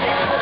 Yeah.